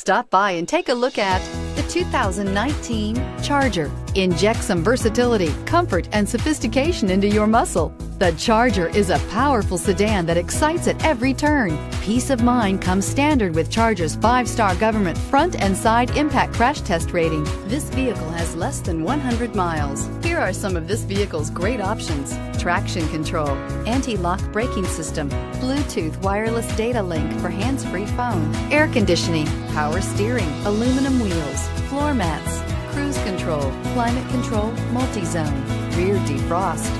Stop by and take a look at the 2019 Charger. Inject some versatility, comfort, and sophistication into your muscle. The Charger is a powerful sedan that excites at every turn. Peace of mind comes standard with Charger's five-star government front and side impact crash test rating. This vehicle has less than 100 miles. Here are some of this vehicle's great options. Traction control, anti-lock braking system, Bluetooth wireless data link for hands-free phone, air conditioning, power steering, aluminum wheels, floor mats, cruise control, climate control, multi-zone, rear defrost.